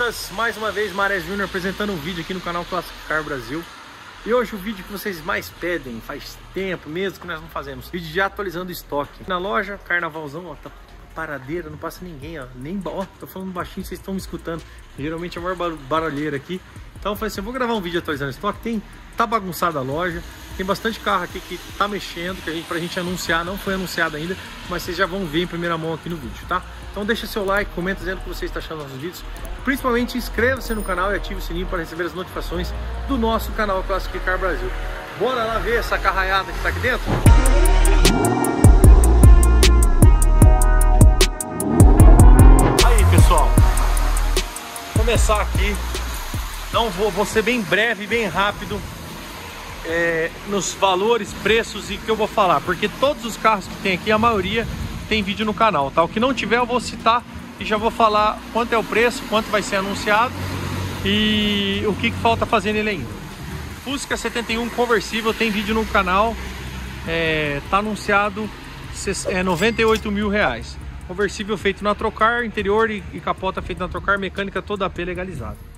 Ciclistas, mais uma vez Maré Júnior apresentando um vídeo aqui no canal Classic Car Brasil. E hoje o vídeo que vocês mais pedem, faz tempo mesmo que nós não fazemos, vídeo de atualizando estoque. Na loja, carnavalzão, ó, tá paradeira, não passa ninguém, ó, nem, ó, tô falando baixinho, vocês estão me escutando. Geralmente é a maior barulheira aqui. Então eu falei assim, eu vou gravar um vídeo atualizando estoque, tem, tá bagunçada a loja, tem bastante carro aqui que tá mexendo, que a gente, pra gente anunciar, não foi anunciado ainda, mas vocês já vão ver em primeira mão aqui no vídeo, tá? Então deixa seu like, comenta dizendo o que você está achando dos nossos vídeos. Principalmente inscreva-se no canal e ative o sininho para receber as notificações do nosso canal Classic Car Brasil. Bora lá ver essa carraiada que está aqui dentro? Aí pessoal, vou começar aqui. Não vou, vou ser bem breve, bem rápido é, nos valores, preços e que eu vou falar, porque todos os carros que tem aqui, a maioria tem vídeo no canal, tá? O que não tiver eu vou citar e já vou falar quanto é o preço, quanto vai ser anunciado e o que, que falta fazer nele ainda. Fusca 71 conversível tem vídeo no canal, é, tá anunciado é 98 mil reais. Conversível feito na Trocar, interior e, e capota feito na Trocar, mecânica toda AP legalizada.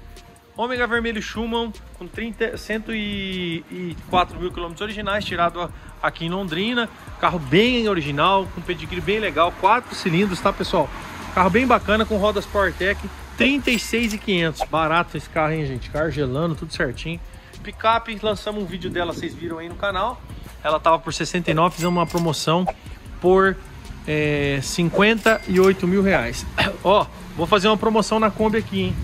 Ômega Vermelho Schumann com 30, 104 mil quilômetros originais, tirado aqui em Londrina. Carro bem original, com pedigree bem legal, quatro cilindros, tá pessoal? Carro bem bacana com rodas PowerTech, 36,500. Barato esse carro, hein, gente? Carro gelando, tudo certinho. Picape, lançamos um vídeo dela, vocês viram aí no canal. Ela tava por 69, fizemos uma promoção por é, 58 mil reais. Ó, vou fazer uma promoção na Kombi aqui, hein?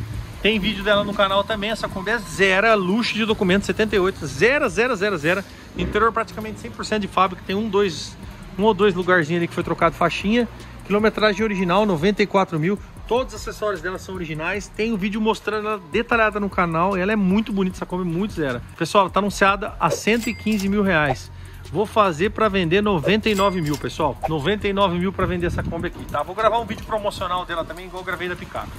Tem vídeo dela no canal também. Essa Kombi é zero, luxo de documento 78, zero, zero, zero, zero. Interior praticamente 100% de fábrica. Tem um, dois, um ou dois lugarzinhos ali que foi trocado faixinha. Quilometragem original 94 mil. Todos os acessórios dela são originais. Tem um vídeo mostrando ela detalhada no canal. Ela é muito bonita, essa Kombi muito zero. Pessoal, tá anunciada a 115 mil reais. Vou fazer para vender 99 mil, pessoal. 99 mil para vender essa Kombi aqui, tá? Vou gravar um vídeo promocional dela também, igual eu gravei da picape.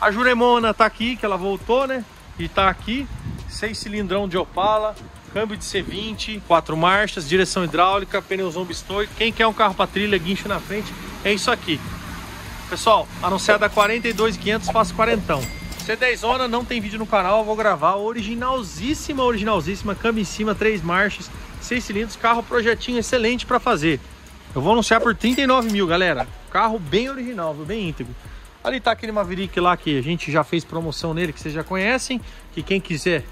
A Juremona tá aqui, que ela voltou, né? E tá aqui, seis cilindrão de Opala, câmbio de C20, quatro marchas, direção hidráulica, pneuzão Bistoi. Quem quer um carro para trilha, guincho na frente, é isso aqui. Pessoal, anunciada a 42,500, faço quarentão. C10 Zona, não tem vídeo no canal, vou gravar originalzíssima, originalzíssima, câmbio em cima, três marchas, seis cilindros, carro projetinho excelente para fazer. Eu vou anunciar por 39 mil, galera. Carro bem original, bem íntegro. Ali tá aquele Maverick lá que a gente já fez promoção nele, que vocês já conhecem. Que quem quiser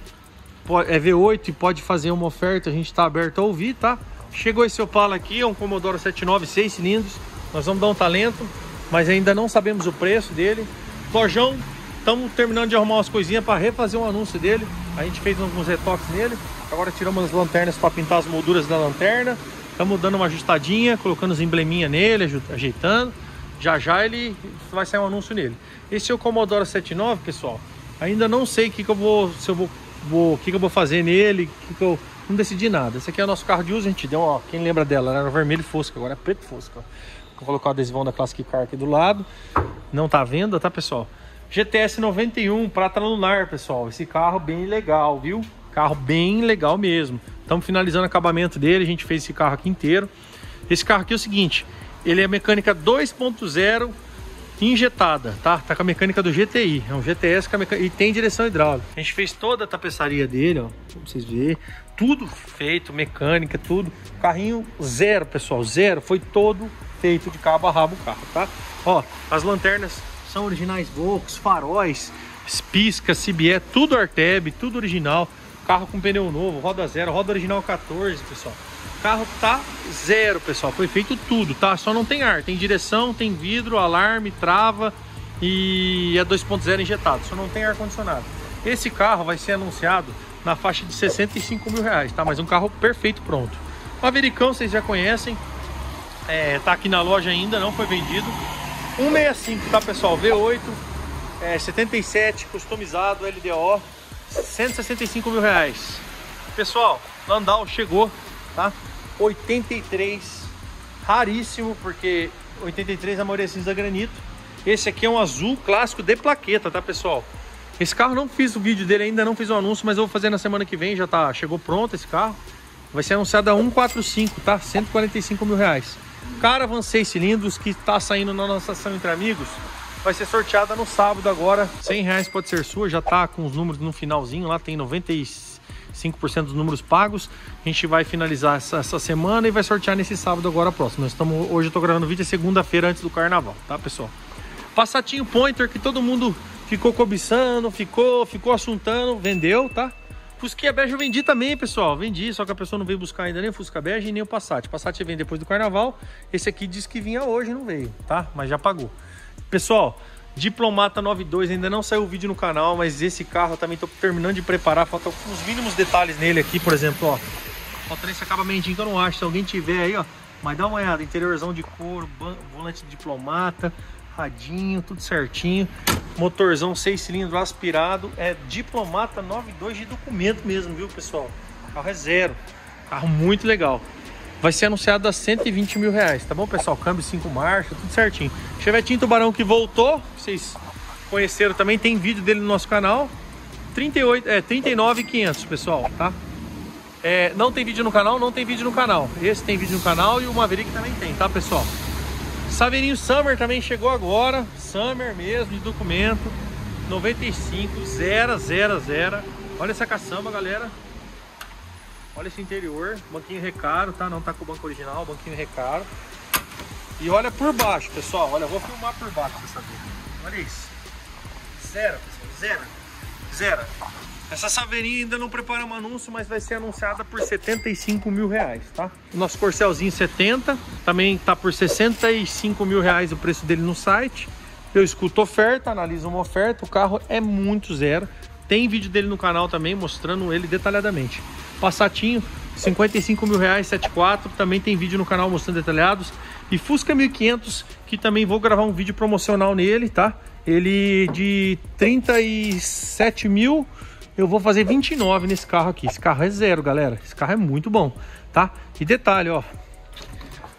é V8 e pode fazer uma oferta, a gente tá aberto a ouvir, tá? Chegou esse Opala aqui, é um Commodore 79, 6 cilindros. Nós vamos dar um talento, mas ainda não sabemos o preço dele. Lojão, estamos terminando de arrumar umas coisinhas para refazer um anúncio dele. A gente fez alguns retoques nele. Agora tiramos as lanternas para pintar as molduras da lanterna. Estamos dando uma ajustadinha, colocando os embleminha nele, ajeitando. Já já ele vai sair um anúncio nele. Esse é o Commodore 79, pessoal. Ainda não sei o que, que eu vou, se eu vou, vou, que, que eu vou fazer nele, que, que eu não decidi nada. Esse aqui é o nosso carro de uso, a gente deu, ó, quem lembra dela, era vermelho fosco, agora é preto fosco. Vou colocar o adesivão da Classic Car aqui do lado. Não tá vendo, tá, pessoal? GTS 91, prata lunar, pessoal. Esse carro bem legal, viu? Carro bem legal mesmo. Estamos finalizando o acabamento dele, a gente fez esse carro aqui inteiro. Esse carro aqui é o seguinte, ele é mecânica 2.0 injetada, tá? Tá com a mecânica do GTI, é um GTS com a mecânica... e tem direção hidráulica. A gente fez toda a tapeçaria dele, ó, pra vocês verem, tudo feito, mecânica, tudo. Carrinho zero, pessoal, zero, foi todo feito de cabo a rabo o carro, tá? Ó, as lanternas são originais Volks, faróis, pisca, CBE, tudo Arteb, tudo original. Carro com pneu novo, roda zero, roda original 14, pessoal carro tá zero, pessoal. Foi feito tudo, tá? Só não tem ar. Tem direção, tem vidro, alarme, trava e é 2.0 injetado. Só não tem ar-condicionado. Esse carro vai ser anunciado na faixa de 65 mil reais, tá? Mas um carro perfeito, pronto. O Americão vocês já conhecem. É, tá aqui na loja ainda, não foi vendido. 165, tá, pessoal? V8, é, 77, customizado, LDO, 165 mil reais. Pessoal, Landau chegou, tá? 83, raríssimo, porque 83 a maioria é cinza granito. Esse aqui é um azul clássico de plaqueta, tá pessoal? Esse carro não fiz o vídeo dele ainda, não fiz o anúncio, mas eu vou fazer na semana que vem, já tá, chegou pronto esse carro. Vai ser anunciado a 145, tá? 145 mil reais. Caravan 6 cilindros que tá saindo na nossa ação entre amigos vai ser sorteada no sábado agora. 100 reais pode ser sua, já tá com os números no finalzinho, lá tem 95% dos números pagos. A gente vai finalizar essa, essa, semana e vai sortear nesse sábado agora próximo. Nós estamos, hoje eu tô gravando vídeo, é segunda-feira antes do carnaval, tá pessoal? Passatinho Pointer que todo mundo ficou cobiçando, ficou, ficou assuntando, vendeu, tá? Fusquinha bege eu vendi também, pessoal. Vendi, só que a pessoa não veio buscar ainda nem o Fusca bege nem o Passat. Passat vem depois do carnaval. Esse aqui disse que vinha hoje, não veio, tá? Mas já pagou. Pessoal, Diplomata 92 ainda não saiu o vídeo no canal, mas esse carro eu também tô terminando de preparar. Faltam uns mínimos detalhes nele aqui, por exemplo, ó. Falta nesse acabamentinho que eu não acho. Se alguém tiver aí, ó. Mas dá uma olhada, interiorzão de couro, volante de diplomata, radinho, tudo certinho. Motorzão 6 cilindros aspirado. É diplomata 92 de documento mesmo, viu, pessoal? Carro é zero. Carro muito legal. Vai ser anunciado a 120 mil reais, tá bom, pessoal? Câmbio 5 marchas, tudo certinho. Chevetinho Tubarão que voltou, vocês conheceram também, tem vídeo dele no nosso canal. 38, é, 39,500, pessoal, tá? É, não tem vídeo no canal, não tem vídeo no canal. Esse tem vídeo no canal e o Maverick também tem, tá, pessoal? Saveirinho Summer também chegou agora. Summer mesmo, de documento. 95 000. Olha essa caçamba, galera. Olha esse interior. Banquinho recaro, tá? Não tá com o banco original, banquinho recaro. E olha por baixo, pessoal. Olha, eu vou filmar por baixo dessa vez. Olha isso. Zero, pessoal. Zero. Zero. Essa saveirinha ainda não preparamos anúncio, mas vai ser anunciada por 75 mil reais, tá? Nosso Corcelzinho 70 também tá por 65 mil reais o preço dele no site. Eu escuto oferta, analiso uma oferta, o carro é muito zero. Tem vídeo dele no canal também mostrando ele detalhadamente. Passatinho, 55 mil reais, 74, também tem vídeo no canal mostrando detalhados. E Fusca 1500, que também vou gravar um vídeo promocional nele, tá? Ele de 37 mil eu vou fazer 29 nesse carro aqui. Esse carro é zero, galera. Esse carro é muito bom, tá? E detalhe, ó.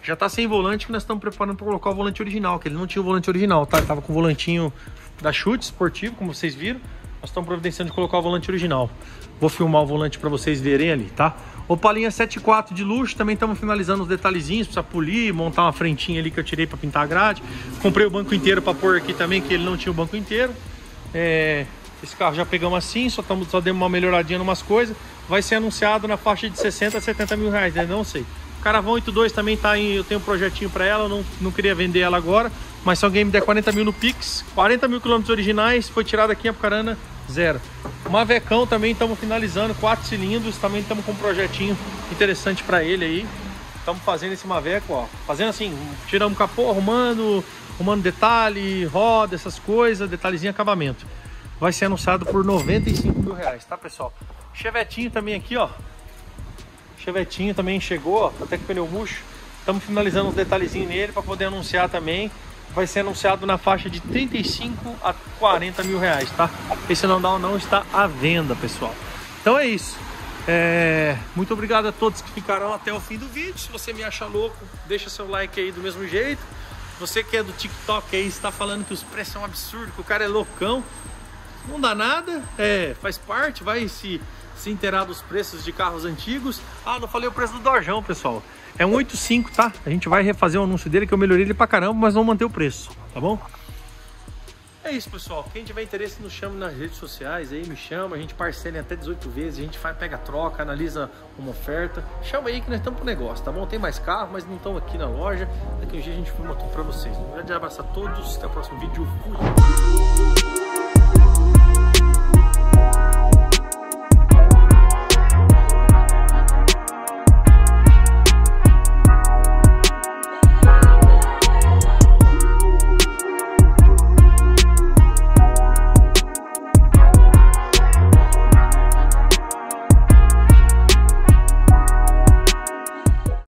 Já tá sem volante que nós estamos preparando para colocar o volante original, que ele não tinha o volante original, tá? Ele tava com o volantinho da chute esportivo, como vocês viram. Nós estamos providenciando de colocar o volante original. Vou filmar o volante para vocês verem ali, tá? Opalinha 7.4 de luxo, também estamos finalizando os detalhezinhos, precisa polir, montar uma frentinha ali que eu tirei para pintar a grade. Comprei o banco inteiro para pôr aqui também, que ele não tinha o banco inteiro. É, esse carro já pegamos assim, só, tamo, só demos uma melhoradinha em umas coisas. Vai ser anunciado na faixa de 60 a 70 mil reais, né? Não sei. Caravão 82 também tá em. Eu tenho um projetinho para ela, eu não, não queria vender ela agora. Mas se alguém me der 40 mil no Pix, 40 mil quilômetros originais, foi tirado aqui em Apucarana, zero. Mavecão também estamos finalizando, quatro cilindros, também estamos com um projetinho interessante para ele aí. Estamos fazendo esse Maveco, ó. Fazendo assim, tiramos capô, arrumando, arrumando detalhe, roda, essas coisas, detalhezinho, acabamento vai ser anunciado por 95 mil reais, tá pessoal? Chevetinho também aqui, ó. Chevetinho também chegou, ó, até com pneu murcho. Estamos finalizando os detalhezinhos nele para poder anunciar também. Vai ser anunciado na faixa de 35 a 40 mil reais, tá? Esse não dá não está à venda, pessoal. Então é isso. É... Muito obrigado a todos que ficaram até o fim do vídeo. Se você me acha louco, deixa seu like aí do mesmo jeito. Você que é do TikTok aí, está falando que os preços são absurdos, que o cara é loucão. Não dá nada, é, faz parte, vai se, se inteirar dos preços de carros antigos. Ah, não falei o preço do Dorjão, pessoal. É um 185, tá? A gente vai refazer o anúncio dele, que eu melhorei ele pra caramba, mas vamos manter o preço, tá bom? É isso, pessoal. Quem tiver interesse, nos chama nas redes sociais aí, me chama. A gente parcela até 18 vezes, a gente faz, pega troca, analisa uma oferta. Chama aí que nós estamos pro negócio, tá bom? Tem mais carro, mas não estão aqui na loja. Daqui um dia a gente filma tudo pra vocês. Um grande abraço a todos, até o próximo vídeo. Fui!